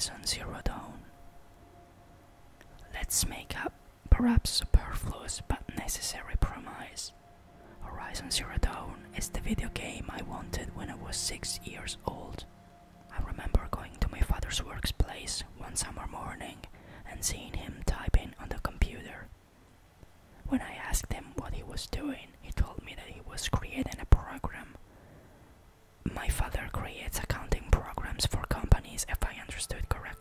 Horizon Zero Dawn. Let's make up perhaps superfluous but necessary promise. Horizon Zero Dawn is the video game I wanted when I was six years old. I remember going to my father's workplace one summer morning and seeing him typing on the computer. When I asked him what he was doing, he told me that he was creating a program. My father creates accounting programs for companies, if I understood correctly.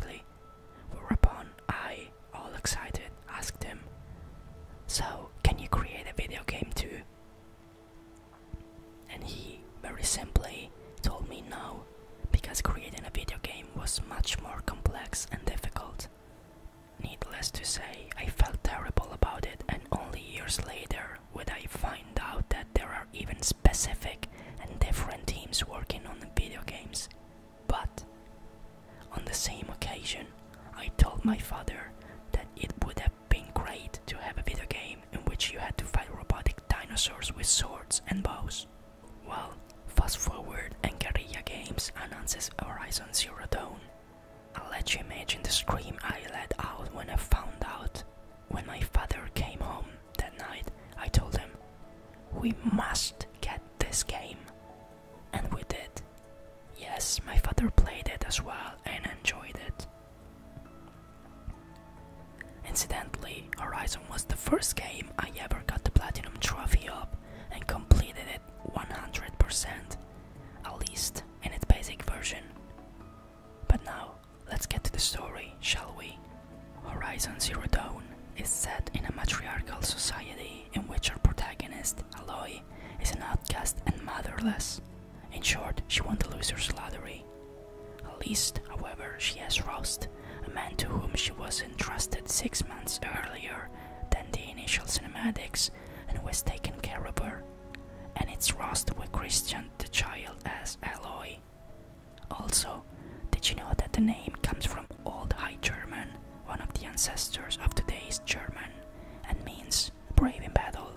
We must get this game. And we did. Yes, my father played it as well and enjoyed it. Incidentally, Horizon was the first game I ever got the Platinum Trophy up and completed it 100%, at least in its basic version. But now, let's get to the story, shall we? Horizon Zero Dawn is set in a matriarchal society protagonist, Aloy, is an outcast and motherless. In short, she won the loser's lottery. At least, however, she has Rost, a man to whom she was entrusted six months earlier than the initial cinematics, and who has taken care of her. And it's Rost who christened the child as Aloy. Also, did you know that the name comes from Old High German, one of the ancestors of today's German, and means brave in battle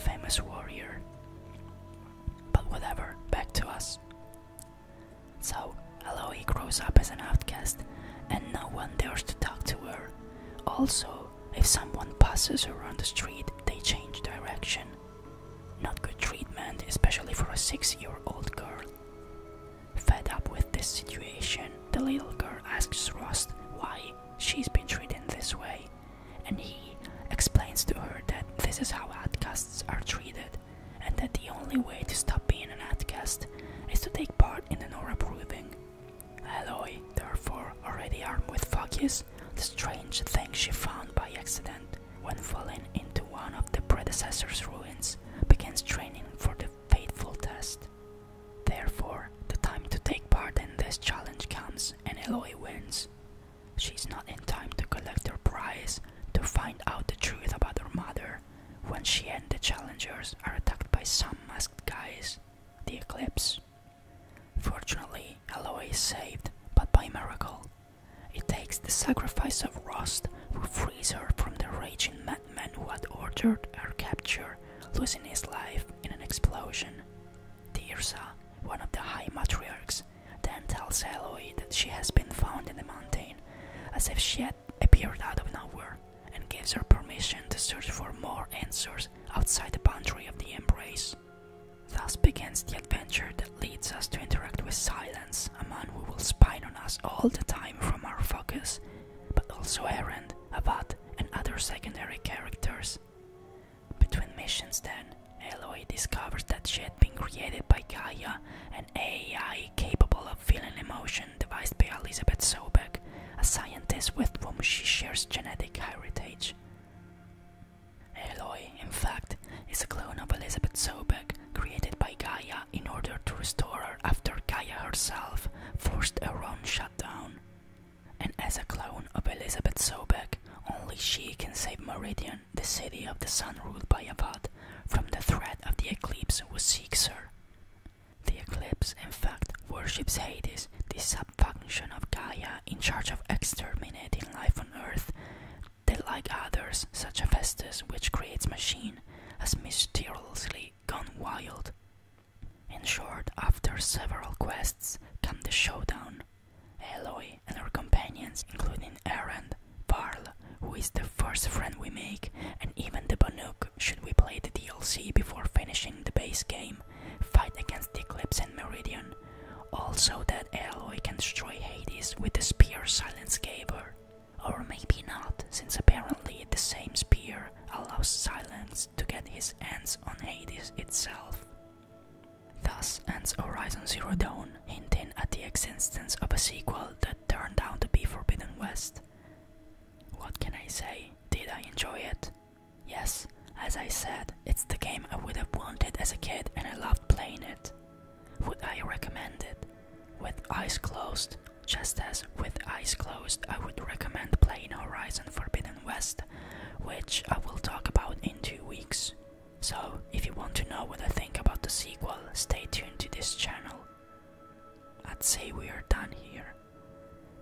famous warrior? But whatever, back to us. So, Aloy grows up as an outcast, and no one dares to talk to her. Also, if someone passes her on the street, they change direction. Not good treatment, especially for a six year old only way to stop being an outcast is to take part in the Nora proving. Aloy, therefore, already armed with focus, the strange thing she found by accident when falling into one of the predecessor's ruins, begins training for the fateful test. Therefore, the time to take part in this challenge comes and Aloy wins. She's not in time to collect her prize to find out the truth about her mother when she and the challengers are attacked by some masked guys, the Eclipse. Fortunately, Aloy is saved, but by miracle. It takes the sacrifice of Rost, who frees her from the raging madman who had ordered her capture, losing his life in an explosion. Teersa, one of the High Matriarchs, then tells Aloy that she has been found in the mountain, as if she had appeared out of nowhere, and gives her permission to search for more answers outside the boundary of the Embrace. Thus begins the adventure that leads us to interact with Sylens, a man who will spy on us all the time from our focus, but also Erend, Avad, and other secondary characters. Between missions, then, Aloy discovers that she had been created by Gaia, an AI capable of feeling emotion devised by Elizabeth Sobeck, a scientist with whom she shares genetic heritage. Aloy, in fact, is a clone of Elizabeth Sobeck, created by Gaia in order to restore her after Gaia herself forced her Elizabeth Sobeck, only she can save Meridian, the city of the sun ruled by Avad, from the threat of the Eclipse who seeks her. The Eclipse, in fact, worships Hades, the subfunction of Gaia in charge of exterminating life on Earth, which I will talk about in two weeks. So, if you want to know what I think about the sequel, stay tuned to this channel. I'd say we are done here.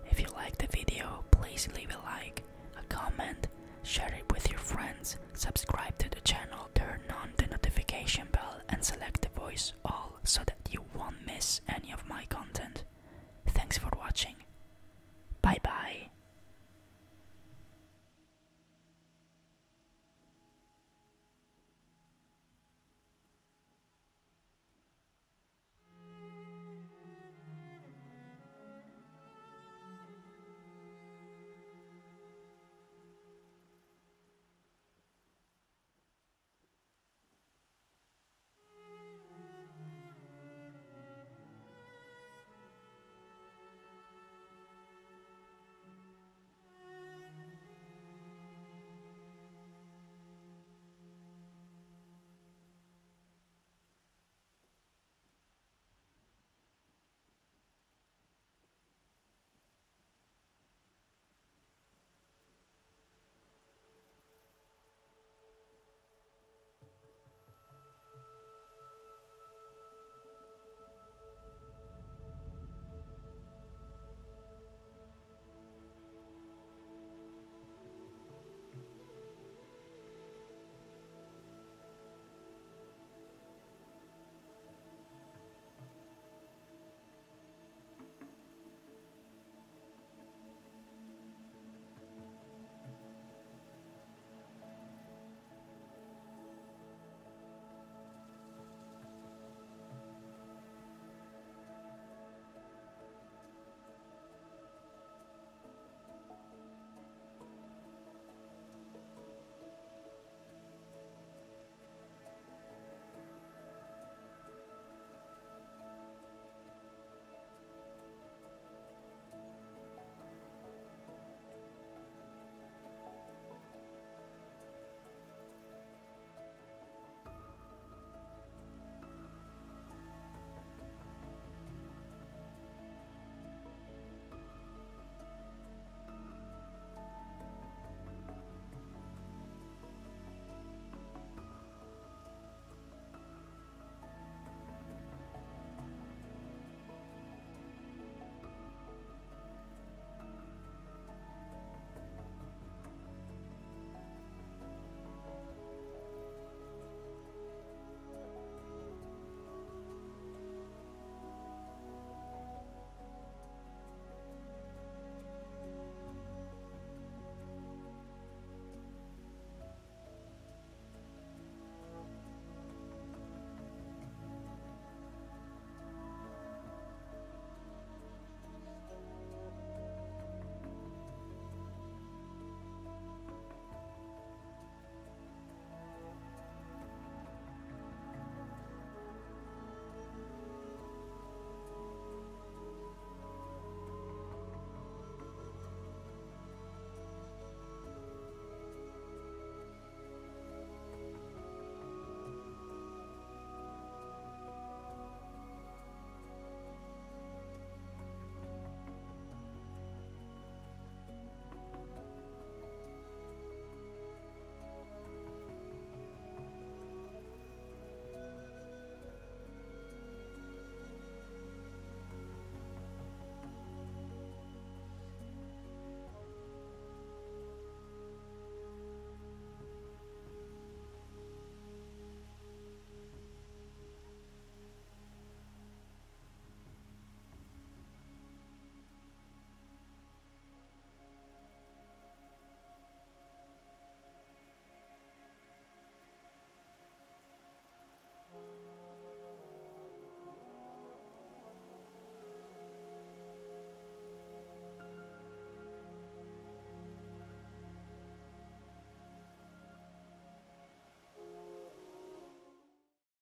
If you liked the video, please leave a like, a comment, share it with your friends, subscribe to the channel, turn on the notification bell, and select the voice off.